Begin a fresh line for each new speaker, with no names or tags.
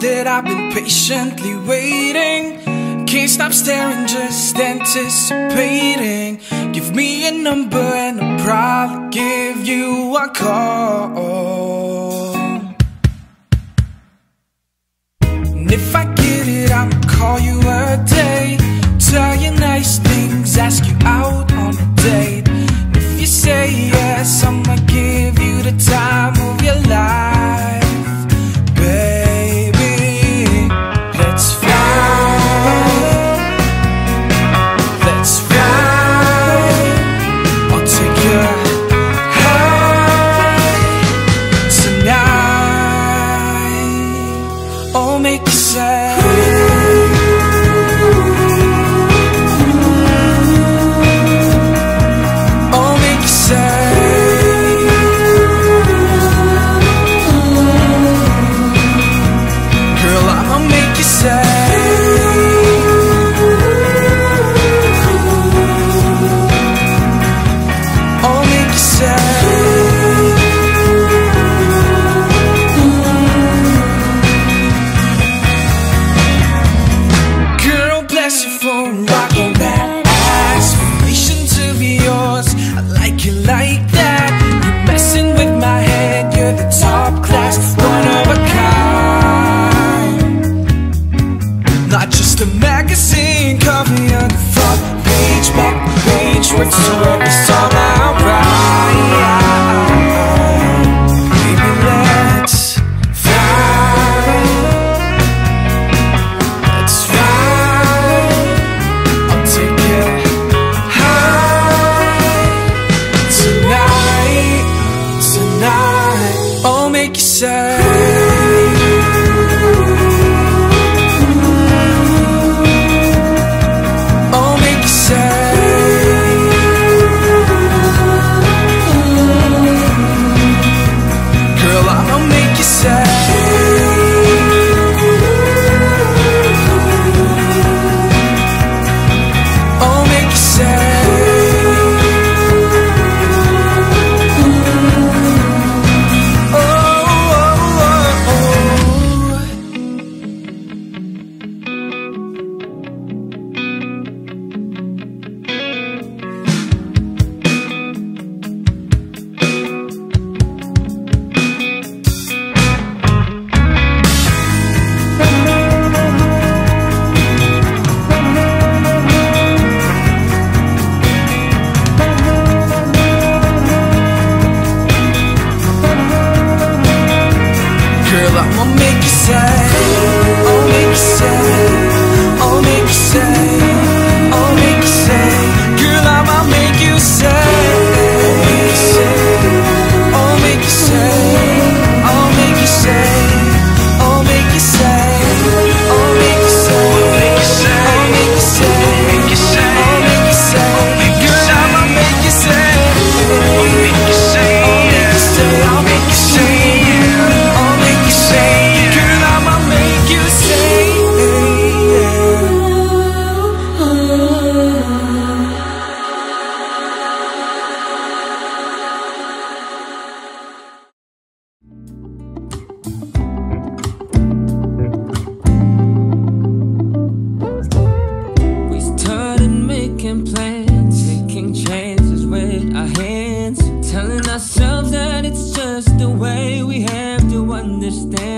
that I've been patiently waiting. Can't stop staring, just anticipating. Give me a number and I'll probably give you a call. And if I get it, I'll call you a day. Tell you nice things, ask you out Don't make you sad. Girl, I'ma make you sad. I'll make you sad. I'll make you sad. understand